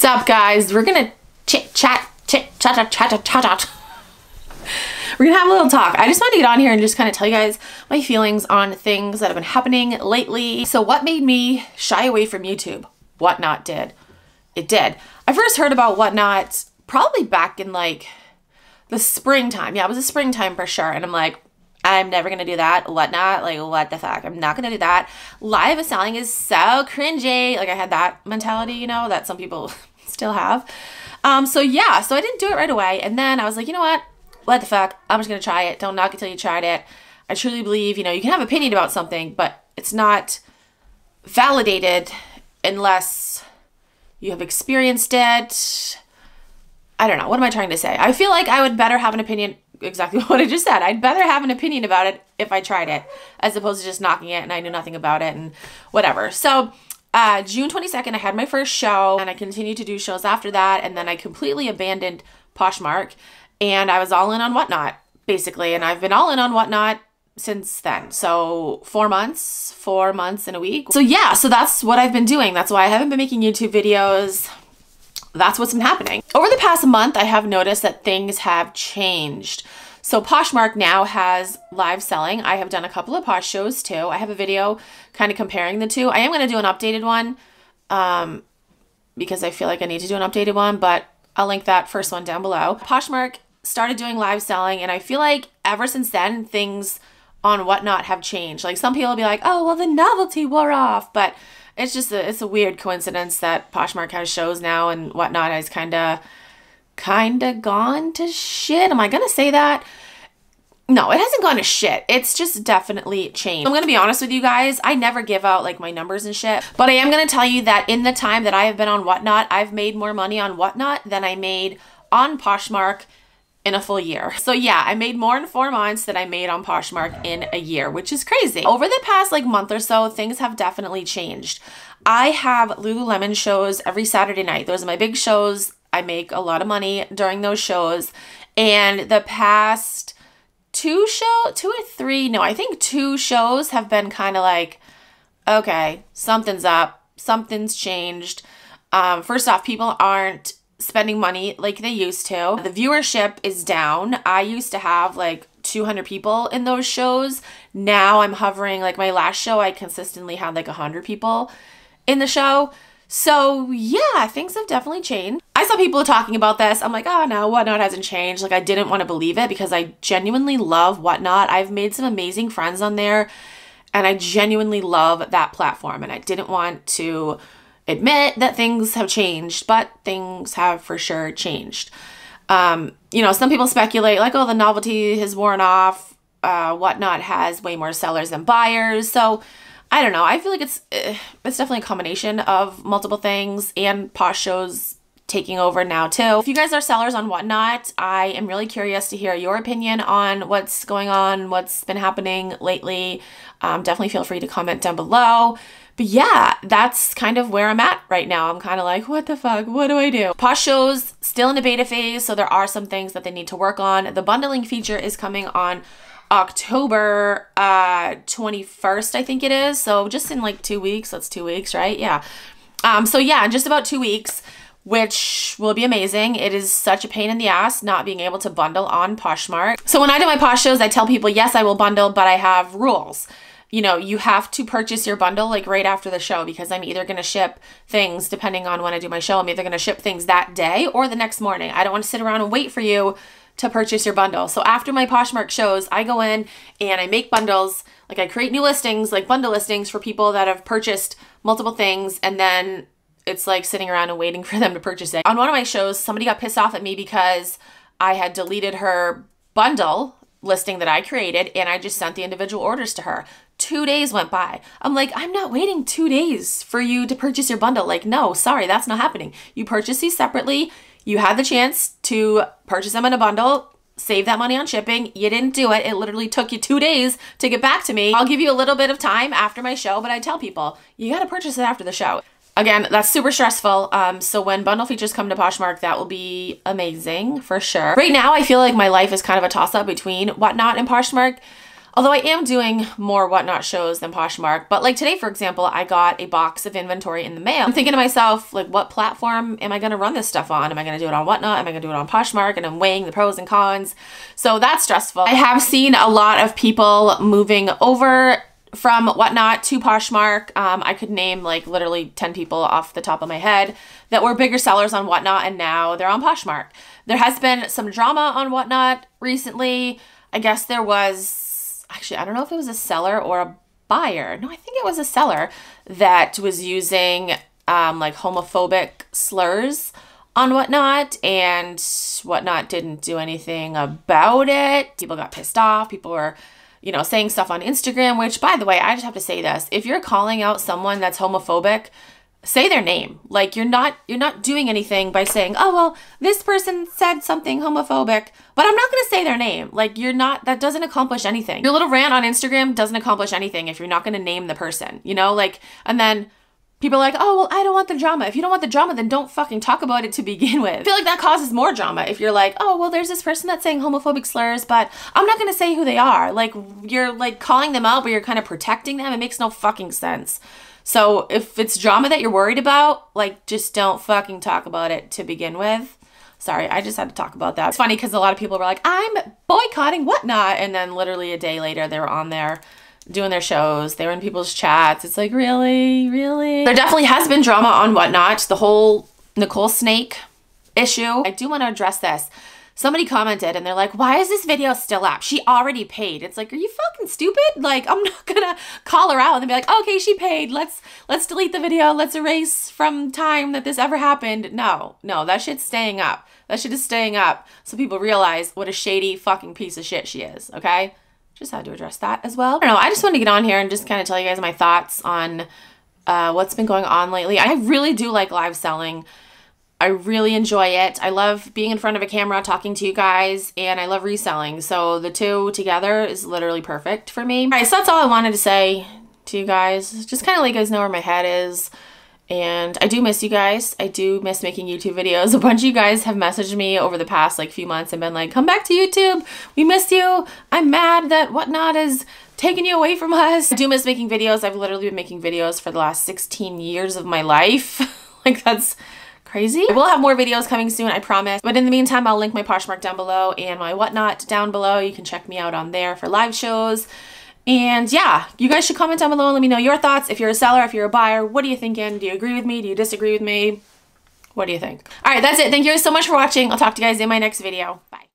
What's up, guys? We're gonna chit chat, chit chat, chat, chat, chat, chat. We're gonna have a little talk. I just wanted to get on here and just kind of tell you guys my feelings on things that have been happening lately. So, what made me shy away from YouTube? Whatnot did. It did. I first heard about Whatnot probably back in like the springtime. Yeah, it was a springtime for sure. And I'm like, I'm never gonna do that. Whatnot, like what the fuck? I'm not gonna do that. Live selling is so cringy. Like I had that mentality, you know, that some people still have. Um, so yeah, so I didn't do it right away. And then I was like, you know what? What the fuck? I'm just gonna try it. Don't knock it till you tried it. I truly believe, you know, you can have opinion about something, but it's not validated unless you have experienced it. I don't know. What am I trying to say? I feel like I would better have an opinion exactly what I just said. I'd better have an opinion about it if I tried it as opposed to just knocking it and I knew nothing about it and whatever. So, uh, June 22nd, I had my first show and I continued to do shows after that. And then I completely abandoned Poshmark and I was all in on Whatnot, basically. And I've been all in on Whatnot since then. So, four months, four months in a week. So, yeah, so that's what I've been doing. That's why I haven't been making YouTube videos that's what's been happening. Over the past month, I have noticed that things have changed. So Poshmark now has live selling. I have done a couple of Posh shows too. I have a video kind of comparing the two. I am going to do an updated one um, because I feel like I need to do an updated one, but I'll link that first one down below. Poshmark started doing live selling and I feel like ever since then, things on whatnot have changed. Like some people will be like, oh, well, the novelty wore off, but it's just a, it's a weird coincidence that Poshmark has shows now and whatnot has kind of kind of gone to shit. Am I gonna say that? No, it hasn't gone to shit. It's just definitely changed. I'm gonna be honest with you guys. I never give out like my numbers and shit, but I am gonna tell you that in the time that I have been on Whatnot, I've made more money on Whatnot than I made on Poshmark in a full year. So yeah, I made more in four months than I made on Poshmark in a year, which is crazy. Over the past like month or so, things have definitely changed. I have Lululemon shows every Saturday night. Those are my big shows. I make a lot of money during those shows. And the past two show, two or three, no, I think two shows have been kind of like, okay, something's up, something's changed. Um, first off, people aren't spending money like they used to. The viewership is down. I used to have like 200 people in those shows. Now I'm hovering like my last show I consistently had like 100 people in the show. So yeah, things have definitely changed. I saw people talking about this. I'm like, oh no, Whatnot hasn't changed. Like I didn't want to believe it because I genuinely love Whatnot. I've made some amazing friends on there and I genuinely love that platform and I didn't want to admit that things have changed, but things have for sure changed. Um, you know, some people speculate like, oh, the novelty has worn off, uh, whatnot has way more sellers than buyers. So I don't know. I feel like it's eh, it's definitely a combination of multiple things and Posh shows taking over now too. If you guys are sellers on whatnot, I am really curious to hear your opinion on what's going on, what's been happening lately. Um, definitely feel free to comment down below. But yeah, that's kind of where I'm at right now. I'm kind of like, what the fuck? What do I do? Posh shows still in the beta phase, so there are some things that they need to work on. The bundling feature is coming on October uh 21st, I think it is. So just in like two weeks. That's two weeks, right? Yeah. Um, so yeah, in just about two weeks which will be amazing. It is such a pain in the ass not being able to bundle on Poshmark. So when I do my Posh shows, I tell people, yes, I will bundle, but I have rules you know, you have to purchase your bundle like right after the show because I'm either going to ship things depending on when I do my show. I'm either going to ship things that day or the next morning. I don't want to sit around and wait for you to purchase your bundle. So after my Poshmark shows, I go in and I make bundles. Like I create new listings, like bundle listings for people that have purchased multiple things and then it's like sitting around and waiting for them to purchase it. On one of my shows, somebody got pissed off at me because I had deleted her bundle listing that I created and I just sent the individual orders to her. Two days went by. I'm like, I'm not waiting two days for you to purchase your bundle. Like, no, sorry, that's not happening. You purchase these separately. You had the chance to purchase them in a bundle, save that money on shipping. You didn't do it. It literally took you two days to get back to me. I'll give you a little bit of time after my show, but I tell people, you got to purchase it after the show. Again, that's super stressful. Um, so when bundle features come to Poshmark, that will be amazing for sure. Right now, I feel like my life is kind of a toss up between Whatnot and Poshmark. Although I am doing more whatnot shows than Poshmark, but like today, for example, I got a box of inventory in the mail. I'm thinking to myself, like, what platform am I going to run this stuff on? Am I going to do it on whatnot? Am I going to do it on Poshmark? And I'm weighing the pros and cons. So that's stressful. I have seen a lot of people moving over from whatnot to Poshmark. Um, I could name like literally 10 people off the top of my head that were bigger sellers on whatnot, and now they're on Poshmark. There has been some drama on whatnot recently. I guess there was actually, I don't know if it was a seller or a buyer. No, I think it was a seller that was using um, like homophobic slurs on whatnot and whatnot didn't do anything about it. People got pissed off. People were, you know, saying stuff on Instagram, which by the way, I just have to say this. If you're calling out someone that's homophobic, say their name. Like you're not you're not doing anything by saying, "Oh, well, this person said something homophobic, but I'm not going to say their name." Like you're not that doesn't accomplish anything. Your little rant on Instagram doesn't accomplish anything if you're not going to name the person, you know? Like and then people are like, "Oh, well, I don't want the drama." If you don't want the drama, then don't fucking talk about it to begin with. I feel like that causes more drama if you're like, "Oh, well, there's this person that's saying homophobic slurs, but I'm not going to say who they are." Like you're like calling them out, but you're kind of protecting them. It makes no fucking sense. So if it's drama that you're worried about, like just don't fucking talk about it to begin with. Sorry, I just had to talk about that. It's funny because a lot of people were like, I'm boycotting whatnot. And then literally a day later, they were on there doing their shows. They were in people's chats. It's like, really? Really? There definitely has been drama on whatnot. The whole Nicole Snake issue. I do want to address this somebody commented and they're like, why is this video still up? She already paid. It's like, are you fucking stupid? Like, I'm not gonna call her out and be like, okay, she paid. Let's let's delete the video. Let's erase from time that this ever happened. No, no, that shit's staying up. That shit is staying up so people realize what a shady fucking piece of shit she is, okay? Just had to address that as well. I don't know, I just wanted to get on here and just kind of tell you guys my thoughts on uh, what's been going on lately. I really do like live selling. I really enjoy it. I love being in front of a camera talking to you guys and I love reselling. So the two together is literally perfect for me. All right, so that's all I wanted to say to you guys. Just kind of let you guys know where my head is. And I do miss you guys. I do miss making YouTube videos. A bunch of you guys have messaged me over the past like few months and been like, come back to YouTube. We miss you. I'm mad that whatnot is taking you away from us. I do miss making videos. I've literally been making videos for the last 16 years of my life. like that's crazy. I will have more videos coming soon, I promise. But in the meantime, I'll link my Poshmark down below and my whatnot down below. You can check me out on there for live shows. And yeah, you guys should comment down below and let me know your thoughts. If you're a seller, if you're a buyer, what are you thinking? Do you agree with me? Do you disagree with me? What do you think? All right, that's it. Thank you guys so much for watching. I'll talk to you guys in my next video. Bye.